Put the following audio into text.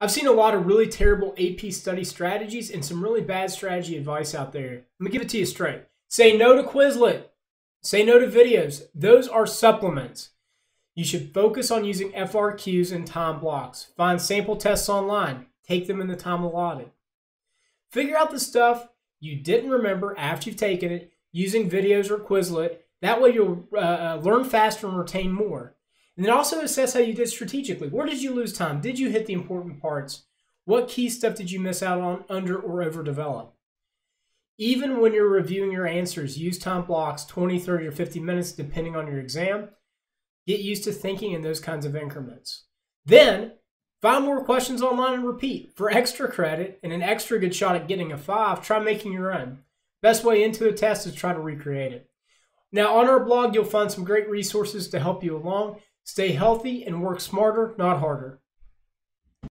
I've seen a lot of really terrible AP study strategies and some really bad strategy advice out there. Let me give it to you straight. Say no to Quizlet. Say no to videos. Those are supplements. You should focus on using FRQs and time blocks. Find sample tests online. Take them in the time allotted. Figure out the stuff you didn't remember after you've taken it using videos or Quizlet. That way you'll uh, uh learn faster and retain more. And then also assess how you did strategically. Where did you lose time? Did you hit the important parts? What key stuff did you miss out on, under, or overdevelop? Even when you're reviewing your answers, use time blocks 20, 30, or 50 minutes, depending on your exam. Get used to thinking in those kinds of increments. Then, find more questions online and repeat. For extra credit and an extra good shot at getting a 5, try making your own. Best way into a test is try to recreate it. Now, on our blog, you'll find some great resources to help you along. Stay healthy and work smarter, not harder.